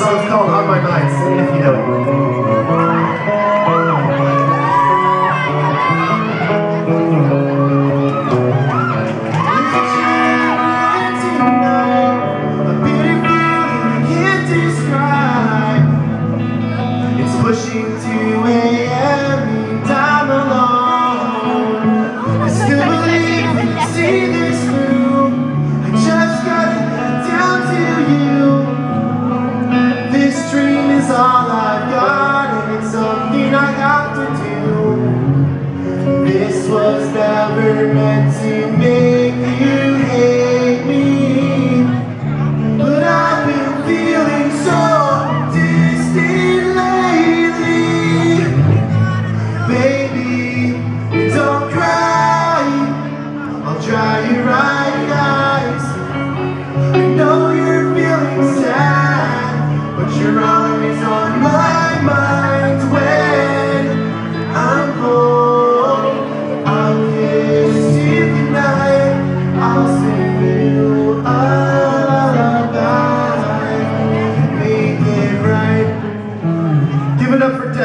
song's called On My Mind, see if you know it. all I've got and it's something I have to do. This was never meant to make you hate me But I've been feeling so distant lately. Baby, don't cry I'll try you right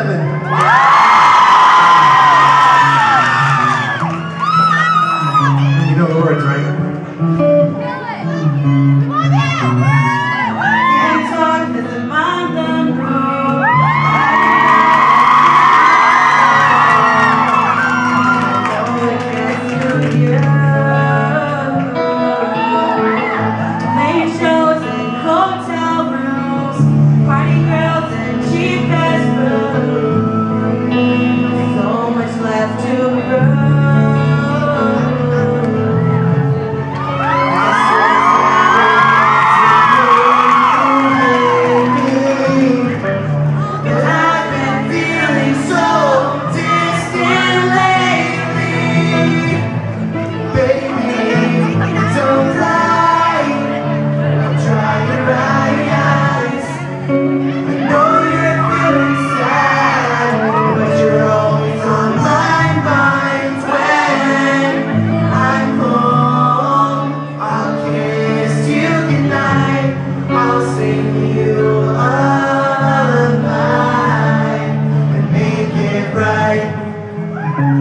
de.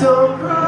Don't cry.